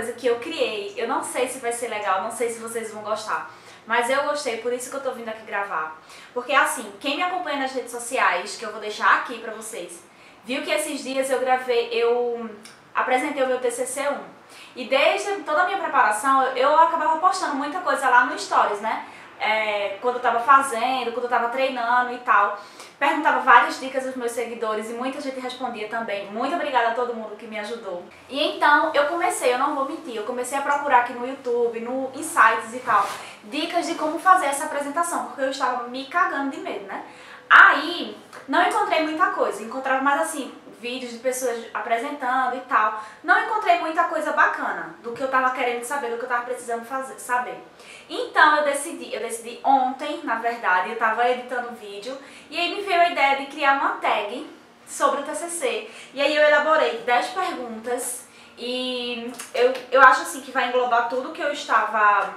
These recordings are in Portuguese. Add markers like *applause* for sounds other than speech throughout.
coisa que eu criei. Eu não sei se vai ser legal, não sei se vocês vão gostar. Mas eu gostei, por isso que eu tô vindo aqui gravar. Porque assim, quem me acompanha nas redes sociais, que eu vou deixar aqui pra vocês, viu que esses dias eu gravei, eu apresentei o meu TCC1. E desde toda a minha preparação, eu acabava postando muita coisa lá no Stories, né? É, quando eu tava fazendo, quando eu tava treinando e tal perguntava várias dicas aos meus seguidores e muita gente respondia também. Muito obrigada a todo mundo que me ajudou. E então eu comecei, eu não vou mentir, eu comecei a procurar aqui no YouTube, no Insights e tal, dicas de como fazer essa apresentação, porque eu estava me cagando de medo, né? Aí não encontrei muita coisa, encontrava mais assim, vídeos de pessoas apresentando e tal. Não encontrei muita coisa bacana do que eu tava querendo saber, do que eu tava precisando fazer, saber. Então eu decidi, eu decidi ontem, na verdade, eu tava editando o vídeo e aí me veio a ideia de criar uma tag sobre o TCC. E aí eu elaborei 10 perguntas e eu, eu acho assim que vai englobar tudo que eu estava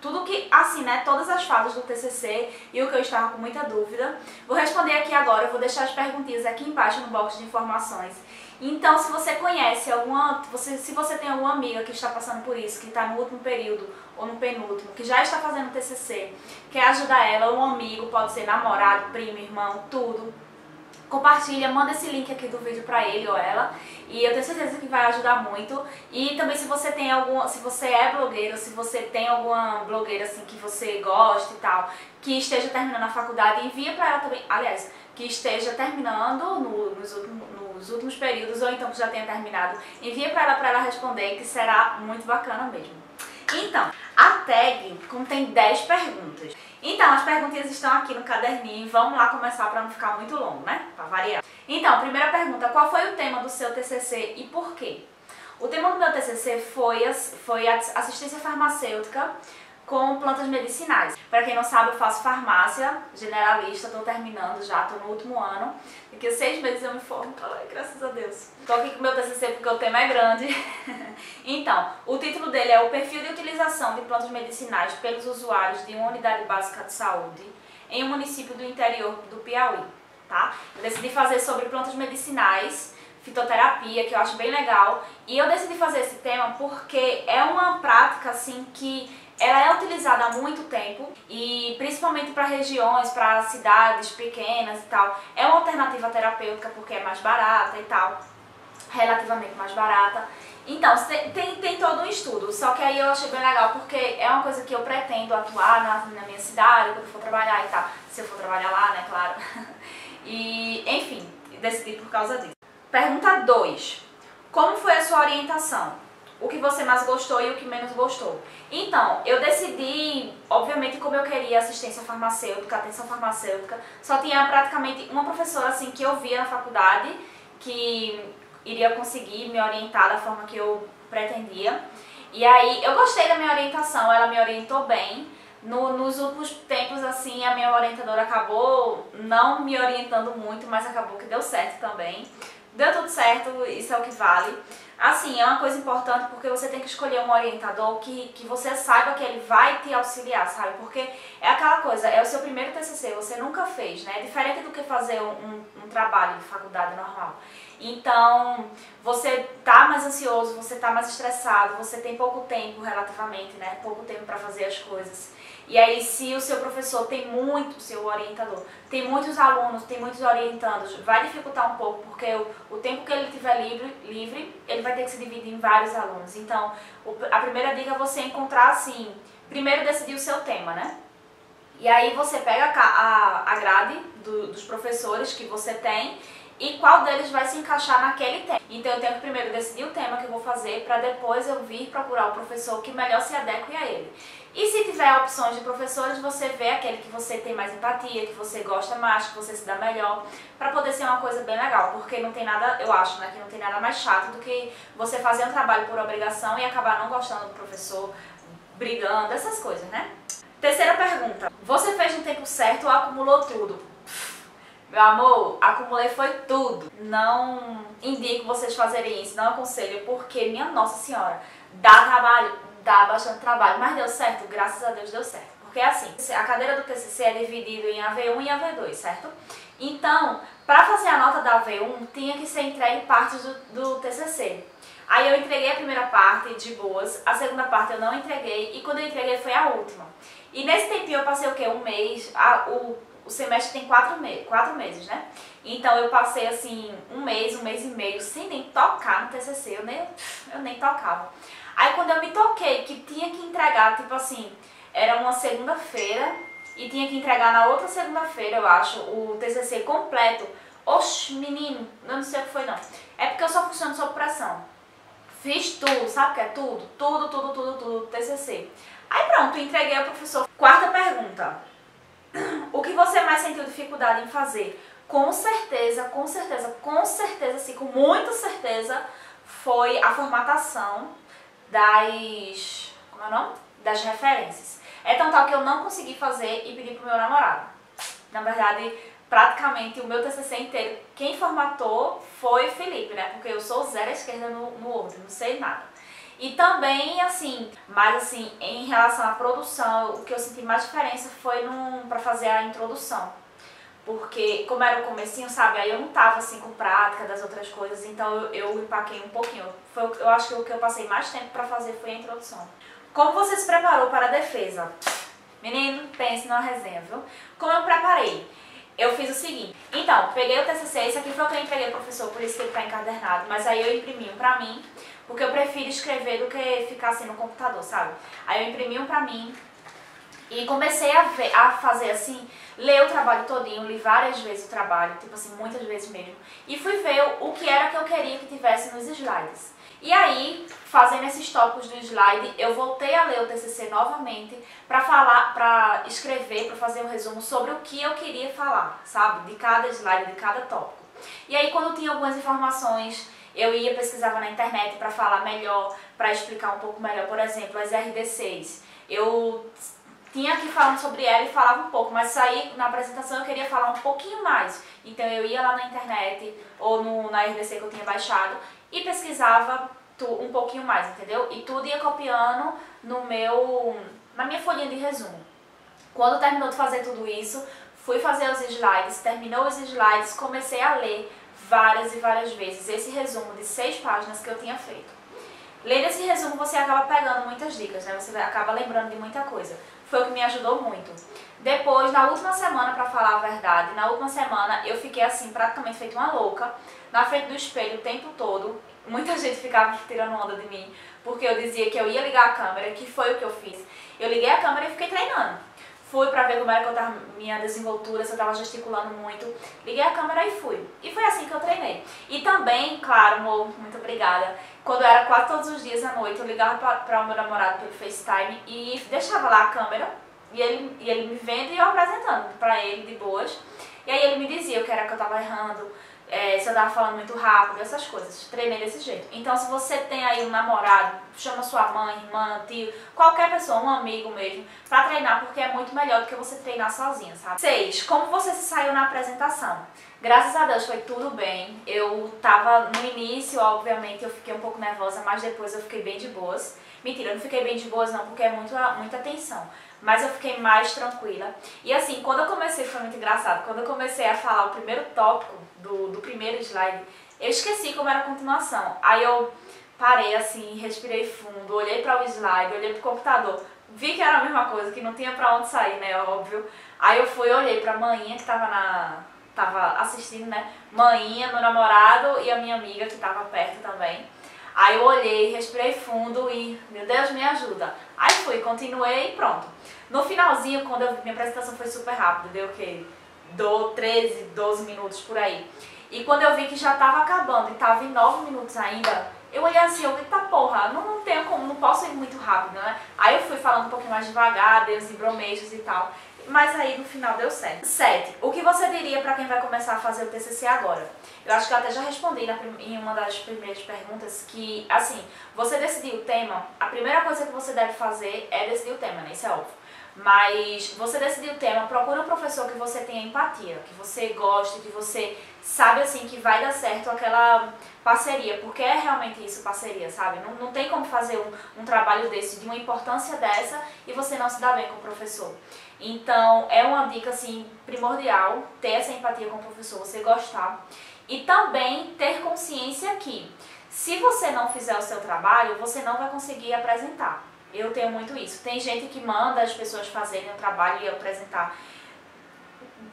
tudo que, assim, né, todas as falas do TCC e o que eu estava com muita dúvida. Vou responder aqui agora, eu vou deixar as perguntinhas aqui embaixo no box de informações. Então, se você conhece alguma, você, se você tem alguma amiga que está passando por isso, que está no último período ou no penúltimo, que já está fazendo TCC, quer ajudar ela, um amigo, pode ser namorado, primo, irmão, tudo, compartilha, manda esse link aqui do vídeo pra ele ou ela e eu tenho certeza que vai ajudar muito. E também se você tem algum, se você é blogueiro, se você tem alguma blogueira assim que você gosta e tal, que esteja terminando a faculdade, envia pra ela também, aliás, que esteja terminando no, nos, últimos, nos últimos períodos ou então que já tenha terminado, envia pra ela pra ela responder que será muito bacana mesmo. Então, a tag contém 10 perguntas. Então, as perguntinhas estão aqui no caderninho. Vamos lá começar para não ficar muito longo, né? Para variar. Então, primeira pergunta. Qual foi o tema do seu TCC e por quê? O tema do meu TCC foi, foi assistência farmacêutica com plantas medicinais. Para quem não sabe, eu faço farmácia generalista, estou terminando já, estou no último ano. Daqui a seis meses eu me formo, ai, graças a Deus. Estou aqui com meu TCC porque o tema é grande. *laughs* então, o título dele é o perfil de utilização de plantas medicinais pelos usuários de uma unidade básica de saúde em um município do interior do Piauí, tá? Eu decidi fazer sobre plantas medicinais fitoterapia, que eu acho bem legal. E eu decidi fazer esse tema porque é uma prática assim que ela é utilizada há muito tempo e principalmente para regiões, para cidades pequenas e tal. É uma alternativa terapêutica porque é mais barata e tal, relativamente mais barata. Então, tem, tem todo um estudo, só que aí eu achei bem legal porque é uma coisa que eu pretendo atuar na, na minha cidade, quando for trabalhar e tal. Se eu for trabalhar lá, né, claro. *laughs* E, enfim, decidi por causa disso. Pergunta 2. Como foi a sua orientação? O que você mais gostou e o que menos gostou. Então, eu decidi, obviamente, como eu queria assistência farmacêutica, atenção farmacêutica, só tinha praticamente uma professora assim que eu via na faculdade que iria conseguir me orientar da forma que eu pretendia. E aí, eu gostei da minha orientação, ela me orientou bem. No, nos últimos tempos, assim, a minha orientadora acabou não me orientando muito, mas acabou que deu certo também. Deu tudo certo, isso é o que vale. Assim, é uma coisa importante porque você tem que escolher um orientador que, que você saiba que ele vai te auxiliar, sabe? Porque é aquela coisa, é o seu primeiro TCC, você nunca fez, né? É diferente do que fazer um, um trabalho de faculdade normal. Então, você tá mais ansioso, você tá mais estressado, você tem pouco tempo relativamente, né? Pouco tempo para fazer as coisas. E aí, se o seu professor tem muito, seu orientador, tem muitos alunos, tem muitos orientandos, vai dificultar um pouco, porque o, o tempo que ele tiver livre, livre, ele vai ter que se dividir em vários alunos. Então, o, a primeira dica é você encontrar, assim, primeiro decidir o seu tema, né? E aí você pega a, a, grade do, dos professores que você tem e qual deles vai se encaixar naquele tema. Então eu tenho que primeiro decidir o tema que eu vou fazer para depois eu vir procurar o professor que melhor se adeque a ele. E se tiver opções de professores, você vê aquele que você tem mais empatia, que você gosta mais, que você se dá melhor, para poder ser uma coisa bem legal, porque não tem nada, eu acho, né, que não tem nada mais chato do que você fazer um trabalho por obrigação e acabar não gostando do professor, brigando, essas coisas, né? Terceira pergunta. Você fez no tempo certo ou acumulou tudo? Meu amor, acumulei foi tudo. Não indico vocês fazerem isso, não aconselho, porque, minha Nossa Senhora, dá trabalho, dá bastante trabalho, mas deu certo, graças a Deus deu certo. Porque assim, a cadeira do TCC é dividida em AV1 e AV2, certo? Então, para fazer a nota da AV1, tinha que ser entregue partes do, do TCC. Aí eu entreguei a primeira parte de boas, a segunda parte eu não entreguei e quando eu entreguei foi a última. E nesse tempinho eu passei o quê? Um mês, a, o, o semestre tem quatro, me quatro meses, né? Então eu passei assim um mês, um mês e meio sem nem tocar no TCC, eu nem, eu nem tocava. Aí quando eu me toquei que tinha que entregar, tipo assim, era uma segunda-feira e tinha que entregar na outra segunda-feira, eu acho, o TCC completo. Oxe, menino, eu não sei o que foi não. É porque eu só funciono sob pressão. Fiz tudo, sabe o que é tudo? Tudo, tudo, tudo, tudo, TCC. Aí pronto, entreguei ao professor. Quarta pergunta. O que você mais sentiu dificuldade em fazer? Com certeza, com certeza, com certeza, sim, com muita certeza, foi a formatação das... como é o nome? Das referências. É tão tal que eu não consegui fazer e pedi pro meu namorado. Na verdade, praticamente o meu TCC inteiro, quem formatou foi o Felipe, né? Porque eu sou zero à esquerda no, no não sei nada. E também, assim, mas assim, em relação à produção, o que eu senti mais diferença foi para fazer a introdução. Porque, como era o comecinho, sabe, aí eu não tava, assim, com prática das outras coisas, então eu, eu empaquei um pouquinho. Foi, eu acho que o que eu passei mais tempo para fazer foi a introdução. Como você se preparou para a defesa? Menino, pense numa resenha, viu? Como eu preparei? Eu fiz o seguinte, então, peguei o TCC, esse aqui foi o que eu entreguei ao professor, por isso que ele tá encadernado, mas aí eu imprimi um pra mim, porque eu prefiro escrever do que ficar assim no computador, sabe? Aí eu imprimi um pra mim e comecei a, ver, a fazer assim, ler o trabalho todinho, li várias vezes o trabalho, tipo assim, muitas vezes mesmo, e fui ver o que era que eu queria que tivesse nos slides. E aí, fazendo esses tópicos do slide, eu voltei a ler o TCC novamente para falar, para escrever, para fazer um resumo sobre o que eu queria falar, sabe? De cada slide, de cada tópico. E aí, quando tinha algumas informações eu ia pesquisava na internet para falar melhor, para explicar um pouco melhor, por exemplo, as RD6. Eu tinha que falar sobre ela e falava um pouco, mas aí na apresentação eu queria falar um pouquinho mais. Então eu ia lá na internet ou no, na RDC que eu tinha baixado e pesquisava tu, um pouquinho mais, entendeu? E tudo ia copiando no meu, na minha folhinha de resumo. Quando terminou de fazer tudo isso, fui fazer os slides, terminou os slides, comecei a ler várias e várias vezes esse resumo de seis páginas que eu tinha feito. Lendo esse resumo você acaba pegando muitas dicas, né? Você acaba lembrando de muita coisa. Foi o que me ajudou muito. Depois, na última semana, para falar a verdade, na última semana eu fiquei assim, praticamente feito uma louca, na frente do espelho o tempo todo. Muita *laughs* gente ficava tirando onda de mim, porque eu dizia que eu ia ligar a câmera, que foi o que eu fiz. Eu liguei a câmera e fiquei treinando. Fui pra ver como era que eu tava, minha desenvoltura, se eu tava gesticulando muito. Liguei a câmera e fui. E foi assim que eu treinei. E também, claro, amor, muito obrigada. Quando era quase todos os dias à noite, eu ligava pra, pra o meu namorado pelo FaceTime e deixava lá a câmera. E ele, e ele me vendo e eu apresentando pra ele de boas. E aí ele me dizia o que era que eu tava errando, é, se eu tava falando muito rápido, essas coisas. Treinei desse jeito. Então, se você tem aí um namorado, chama sua mãe, irmã, tio, qualquer pessoa, um amigo mesmo, pra treinar, porque é muito melhor do que você treinar sozinha, sabe? 6. Como você se saiu na apresentação? Graças a Deus foi tudo bem. Eu tava no início, obviamente, eu fiquei um pouco nervosa, mas depois eu fiquei bem de boas. Mentira, eu não fiquei bem de boas não, porque é muito, muita tensão mas eu fiquei mais tranquila. E assim, quando eu comecei, foi muito engraçado, quando eu comecei a falar o primeiro tópico do, do primeiro slide, eu esqueci como era a continuação. Aí eu parei assim, respirei fundo, olhei para o slide, olhei para o computador, vi que era a mesma coisa, que não tinha para onde sair, né, óbvio. Aí eu fui, olhei para a manhinha que tava na tava assistindo, né? Manhinha, meu namorado e a minha amiga que tava perto também. Aí eu olhei, respirei fundo e, meu Deus, me ajuda. Aí fui, continuei e pronto. No finalzinho, quando eu, minha apresentação foi super rápida, deu o quê? Do 13, 12 minutos por aí. E quando eu vi que já tava acabando e tava em 9 minutos ainda, eu olhei assim, eu tá porra, não, não tenho como, não posso ir muito rápido, né? Aí eu fui falando um pouquinho mais devagar, dei os embromejos e tal. Mas aí no final deu certo. 7. O que você diria para quem vai começar a fazer o TCC agora? Eu acho que eu até já respondi na, em uma das primeiras perguntas que, assim, você decidir o tema, a primeira coisa que você deve fazer é decidir o tema, né? Isso é óbvio. Mas você decidir o tema, procura um professor que você tenha empatia, que você goste, que você sabe assim que vai dar certo aquela parceria, porque é realmente isso, parceria, sabe? Não, não tem como fazer um, um trabalho desse, de uma importância dessa, e você não se dá bem com o professor. Então, é uma dica assim primordial ter essa empatia com o professor, você gostar. E também ter consciência que se você não fizer o seu trabalho, você não vai conseguir apresentar. Eu tenho muito isso. Tem gente que manda as pessoas fazerem o trabalho e apresentar.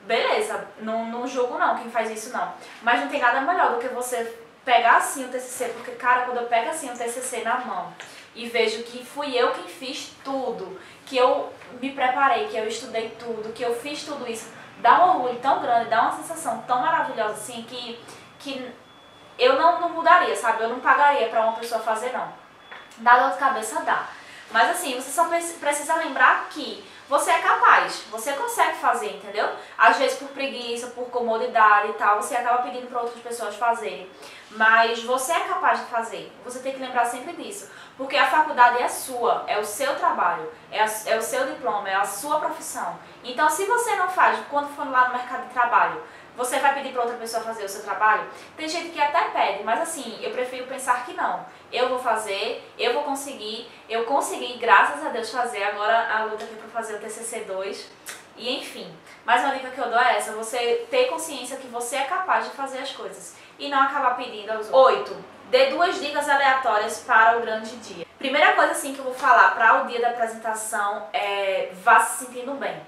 Beleza, não, não julgo não quem faz isso não. Mas não tem nada melhor do que você pegar assim o TCC, porque cara, quando eu pego assim o TCC na mão e vejo que fui eu quem fiz tudo, que eu me preparei, que eu estudei tudo, que eu fiz tudo isso, dá um orgulho tão grande, dá uma sensação tão maravilhosa assim que, que eu não, não mudaria, sabe? Eu não pagaria para uma pessoa fazer não. Dá dor de cabeça, dá. Mas assim, você só precisa lembrar que você é capaz, você consegue fazer, entendeu? Às vezes por preguiça, por comodidade e tal, você acaba pedindo para outras pessoas fazerem. Mas você é capaz de fazer, você tem que lembrar sempre disso. Porque a faculdade é sua, é o seu trabalho, é, a, é o seu diploma, é a sua profissão. Então se você não faz, quando for lá no mercado de trabalho, você vai pedir para outra pessoa fazer o seu trabalho? Tem gente que até pede, mas assim, eu prefiro pensar que não. Eu vou fazer, eu vou conseguir, eu consegui, graças a Deus, fazer agora a luta aqui para fazer o TCC2. E enfim, mais uma dica que eu dou é essa, você ter consciência que você é capaz de fazer as coisas e não acabar pedindo aos outros. 8. Dê duas dicas aleatórias para o grande dia. Primeira coisa assim que eu vou falar para o dia da apresentação é vá se sentindo bem.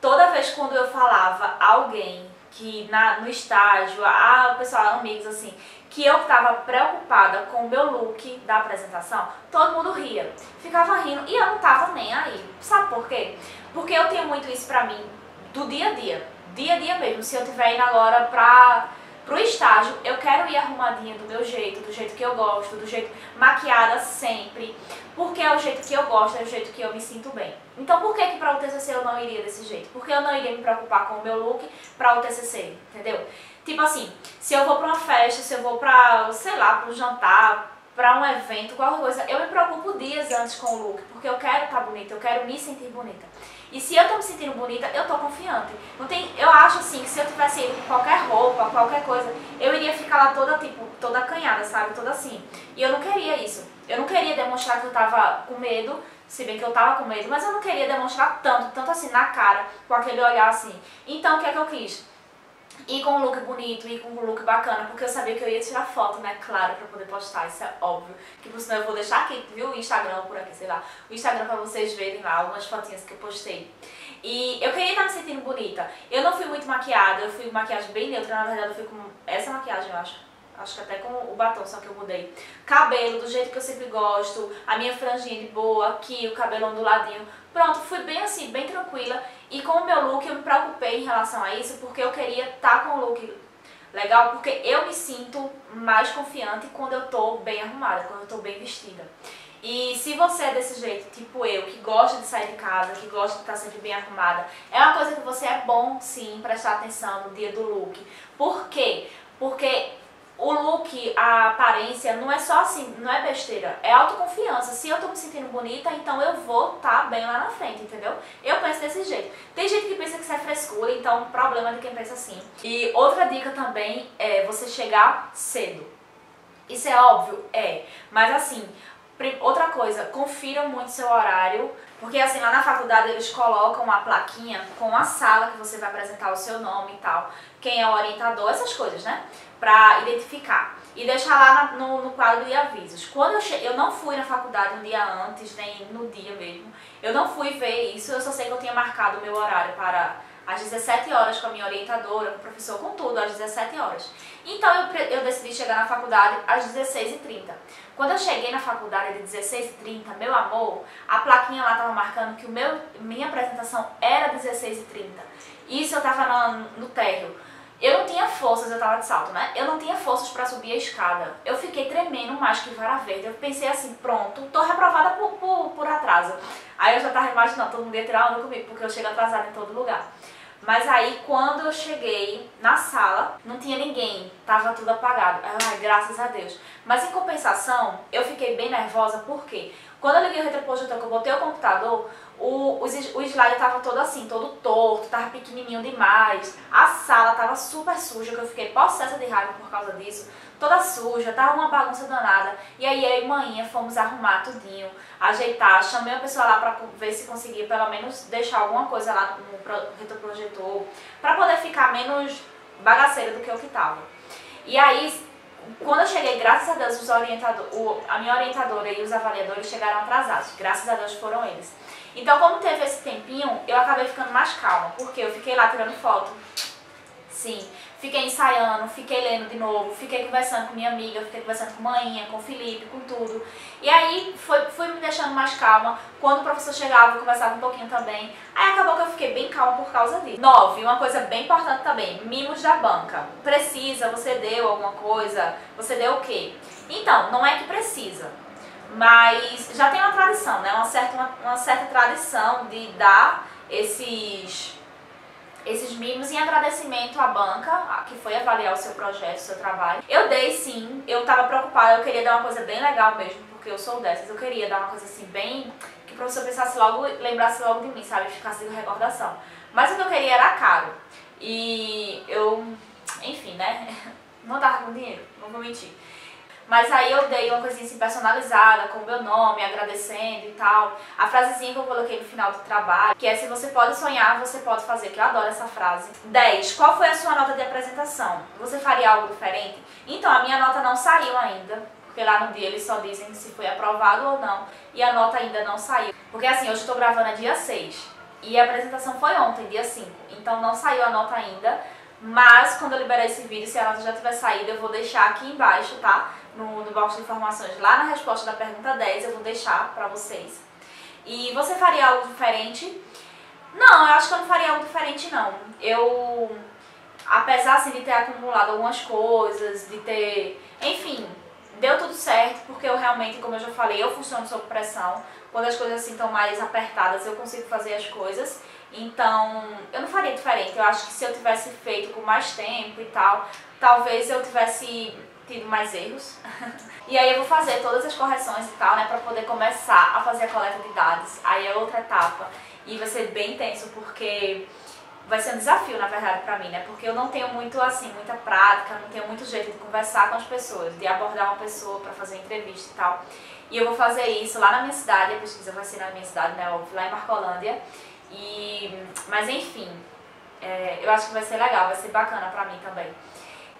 Toda vez quando eu falava alguém que na, no estágio, a, pessoal, amigos assim, que eu estava preocupada com o meu look da apresentação, todo mundo ria. Ficava rindo e eu não tava nem aí. Sabe por quê? Porque eu tenho muito isso pra mim do dia a dia. Dia a dia mesmo. Se eu estiver indo agora pra pro estágio, eu quero ir arrumadinha do meu jeito, do jeito que eu gosto, do jeito maquiada sempre, porque é o jeito que eu gosto, é o jeito que eu me sinto bem. Então por que que para o TCC eu não iria desse jeito? Porque eu não iria me preocupar com o meu look para o TCC, entendeu? Tipo assim, se eu vou para uma festa, se eu vou para, sei lá, para um jantar, para um evento, qualquer coisa, eu me preocupo dias antes com o look, porque eu quero estar tá bonita, eu quero me sentir bonita. E se eu tô me sentindo bonita, eu tô confiante. Não tem, eu acho assim que se eu tivesse com qualquer roupa, qualquer coisa, eu iria ficar lá toda tipo, toda acanhada, sabe? Toda assim. E eu não queria isso. Eu não queria demonstrar que eu tava com medo, se bem que eu tava com medo, mas eu não queria demonstrar tanto, tanto assim na cara, com aquele olhar assim. Então o que é que eu quis? E com um look bonito, e com um look bacana, porque eu sabia que eu ia tirar foto, né, claro, pra poder postar, isso é óbvio. Que por sinal eu vou deixar aqui, viu, o Instagram por aqui, sei lá, o Instagram pra vocês verem lá algumas fotinhas que eu postei. E eu queria estar me sentindo bonita. Eu não fui muito maquiada, eu fui maquiagem bem neutra, na verdade eu fui com essa maquiagem, eu acho. Acho que até com o batom, só que eu mudei. Cabelo, do jeito que eu sempre gosto, a minha franjinha de boa, aqui, o cabelo onduladinho. Pronto, fui bem assim, bem tranquila. E com o meu look eu me preocupei em relação a isso, porque eu queria estar tá com o look legal, porque eu me sinto mais confiante quando eu tô bem arrumada, quando eu tô bem vestida. E se você é desse jeito, tipo eu, que gosta de sair de casa, que gosta de estar sempre bem arrumada, é uma coisa que você é bom sim prestar atenção no dia do look. Por quê? Porque o look, a aparência, não é só assim, não é besteira, é autoconfiança. Se eu tô me sentindo bonita, então eu vou estar tá bem lá na frente, entendeu? Eu penso desse jeito. Tem gente que pensa que isso é frescura, então problema de quem pensa assim. E outra dica também é você chegar cedo. Isso é óbvio? É. Mas assim, outra coisa, confira muito seu horário, porque assim, lá na faculdade eles colocam uma plaquinha com a sala que você vai apresentar o seu nome e tal, quem é o orientador, essas coisas, né? para identificar e deixar lá no, no, quadro de avisos. Quando eu cheguei, eu não fui na faculdade um dia antes, nem no dia mesmo. Eu não fui ver isso, eu só sei que eu tinha marcado o meu horário para às 17 horas com a minha orientadora, com o professor, com tudo, às 17 horas. Então eu, eu decidi chegar na faculdade às 16h30. Quando eu cheguei na faculdade de 16h30, meu amor, a plaquinha lá estava marcando que o meu, minha apresentação era 16h30. Isso eu estava no, no térreo. Eu não tinha forças, eu tava de salto, né? Eu não tinha forças para subir a escada. Eu fiquei tremendo mais que vara verde. Eu pensei assim, pronto, tô reprovada por, por, por atraso. Aí eu já tava imaginando, todo mundo ia tirar onda comigo, porque eu chego atrasada em todo lugar. Mas aí quando eu cheguei na sala, não tinha ninguém, tava tudo apagado. Ai, graças a Deus. Mas em compensação, eu fiquei bem nervosa porque quando eu liguei o retroprojetor, que eu botei o computador, o, o, o slide tava todo assim, todo torto, tava pequenininho demais. A sala tava super suja, que eu fiquei possessa de raiva por causa disso. Toda suja, tava uma bagunça danada. E aí eu e manhã fomos arrumar tudinho, ajeitar. Chamei a pessoa lá pra ver se conseguia pelo menos deixar alguma coisa lá no retroprojetor, pra poder ficar menos bagaceira do que eu que tava. E aí, quando eu cheguei, graças a Deus, os orientador, o, a minha orientadora e os avaliadores chegaram atrasados. Graças a Deus foram eles. Então, como teve esse tempinho, eu acabei ficando mais calma, porque eu fiquei lá tirando foto. Sim, fiquei ensaiando, fiquei lendo de novo, fiquei conversando com minha amiga, fiquei conversando com manhã, com o Felipe, com tudo. E aí foi, fui me deixando mais calma. Quando o professor chegava, eu conversava um pouquinho também. Aí acabou que eu fiquei bem calma por causa disso. Nove, uma coisa bem importante também, mimos da banca. Precisa, você deu alguma coisa, você deu o quê? Então, não é que precisa mas já tem uma tradição, né? Uma certa, uma, uma certa tradição de dar esses, esses mimos em agradecimento à banca que foi avaliar o seu projeto, o seu trabalho. Eu dei sim, eu estava preocupada, eu queria dar uma coisa bem legal mesmo, porque eu sou dessas, eu queria dar uma coisa assim bem que o professor pensasse logo, lembrasse logo de mim, sabe? Ficasse de recordação. Mas o que eu queria era caro. E eu, enfim, né? *laughs* Não tava com dinheiro, não vou mentir. Mas aí eu dei uma coisinha assim personalizada, com o meu nome, agradecendo e tal. A frasezinha que eu coloquei no final do trabalho, que é se você pode sonhar, você pode fazer, que eu adoro essa frase. 10. Qual foi a sua nota de apresentação? Você faria algo diferente? Então, a minha nota não saiu ainda, porque lá no dia eles só dizem se foi aprovado ou não, e a nota ainda não saiu. Porque assim, hoje eu estou gravando dia 6, e a apresentação foi ontem, dia 5, então não saiu a nota ainda, mas quando eu liberar esse vídeo, se a nota já tiver saído, eu vou deixar aqui embaixo, tá? No, no box de informações, lá na resposta da pergunta 10, eu vou deixar pra vocês. E você faria algo diferente? Não, eu acho que eu não faria algo diferente não. Eu, apesar assim, de ter acumulado algumas coisas, de ter, enfim, deu tudo certo, porque eu realmente, como eu já falei, eu funciono sob pressão. Quando as coisas assim estão mais apertadas, eu consigo fazer as coisas. Então, eu não faria diferente. Eu acho que se eu tivesse feito com mais tempo e tal, talvez eu tivesse tido mais erros. *laughs* e aí eu vou fazer todas as correções e tal, né, pra poder começar a fazer a coleta de dados. Aí é outra etapa. E vai ser bem intenso, porque vai ser um desafio, na verdade, pra mim, né? Porque eu não tenho muito, assim, muita prática, não tenho muito jeito de conversar com as pessoas, de abordar uma pessoa pra fazer entrevista e tal. E eu vou fazer isso lá na minha cidade, a pesquisa vai ser na minha cidade, né, óbvio, lá em Marcolândia. E, mas enfim, é, eu acho que vai ser legal, vai ser bacana pra mim também.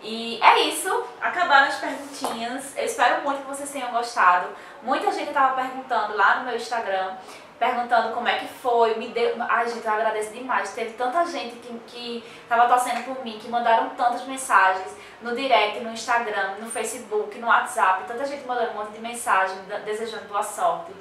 E é isso, acabaram as perguntinhas. Eu espero muito que vocês tenham gostado. Muita gente estava perguntando lá no meu Instagram, perguntando como é que foi, me deu... Ai, gente, eu agradeço demais. Teve tanta gente que, que tava torcendo por mim, que mandaram tantas mensagens no direct, no Instagram, no Facebook, no WhatsApp. Tanta gente mandando um monte de mensagem, desejando boa sorte.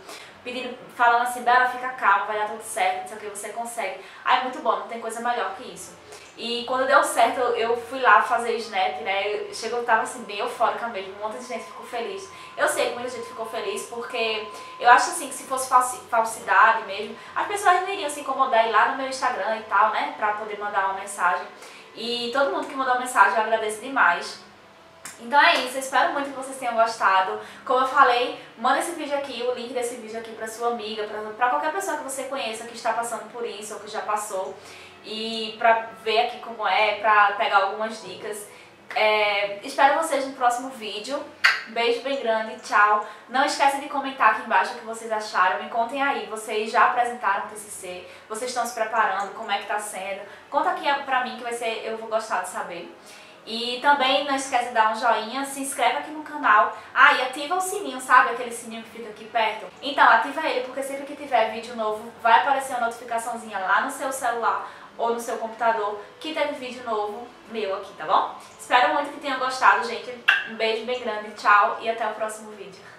Pedindo, falando assim, Bela, fica calma, vai dar tudo certo, não sei o que, você consegue. Ai, muito bom, não tem coisa melhor que isso. E quando deu certo, eu fui lá fazer snap, né? Chegou, tava assim, bem eufórica mesmo, um monte de gente ficou feliz. Eu sei que muita gente ficou feliz porque eu acho assim que se fosse falsidade mesmo, as pessoas não iriam se incomodar ir lá no meu Instagram e tal, né? Pra poder mandar uma mensagem. E todo mundo que mandou mensagem eu agradeço demais. Então é isso, eu espero muito que vocês tenham gostado. Como eu falei, manda esse vídeo aqui, o link desse vídeo aqui pra sua amiga, pra, pra qualquer pessoa que você conheça que está passando por isso ou que já passou e para ver aqui como é, para pegar algumas dicas. É, espero vocês no próximo vídeo. Beijo bem grande, tchau. Não esquece de comentar aqui embaixo o que vocês acharam. Me contem aí, vocês já apresentaram o TCC? Vocês estão se preparando? Como é que tá sendo? Conta aqui pra mim que vai ser, eu vou gostar de saber. E também não esquece de dar um joinha, se inscreve aqui no canal. Ah, e ativa o sininho, sabe? Aquele sininho que fica aqui perto. Então, ativa ele, porque sempre que tiver vídeo novo, vai aparecer uma notificaçãozinha lá no seu celular ou no seu computador que teve vídeo novo meu aqui, tá bom? Espero muito que tenham gostado, gente. Um beijo bem grande, tchau e até o próximo vídeo.